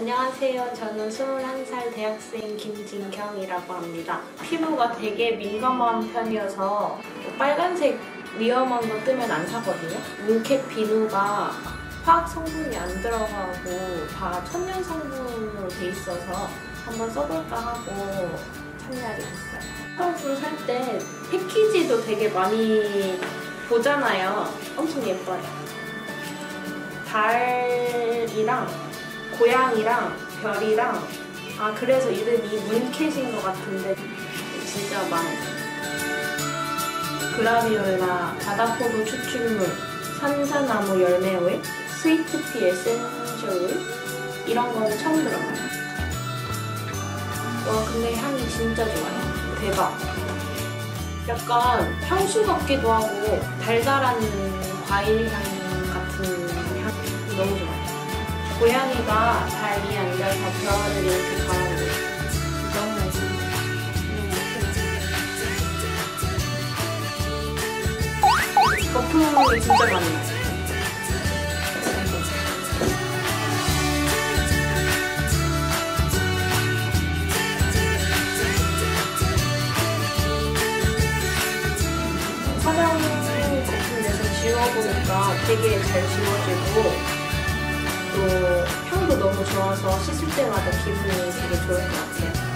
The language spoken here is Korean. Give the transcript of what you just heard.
안녕하세요. 저는 21살 대학생 김진경이라고 합니다. 피부가 되게 민감한 편이어서 뭐 빨간색 위험한 거 뜨면 안 사거든요. 뭉캡 비누가 화학 성분이 안 들어가고 다 천연 성분으로 돼 있어서 한번 써볼까 하고 참여하게 됐어요. 화장품 살 때 패키지도 되게 많이 보잖아요. 엄청 예뻐요. 달이랑 고양이랑 별이랑 아 그래서 이름이 Moon Cat인 것 같은데 진짜 많아요. 그라비올라, 바다포도 추출물, 산사나무 열매 오일, 스위트피 에센셜 오일 이런 거는 처음 들어봐요. 와 근데 향이 진짜 좋아요. 대박. 약간 향수 같기도 하고 달달한 과일 향 같은 향 너무 좋아요. 고양이가 잘 위에 앉아서 별을 이렇게 바라보고 너무 맛있어요. 거품이 진짜 많이 나요. 되게 잘 지워지고 또 향도 너무 좋아서 씻을 때마다 기분이 되게 좋을 것 같아요.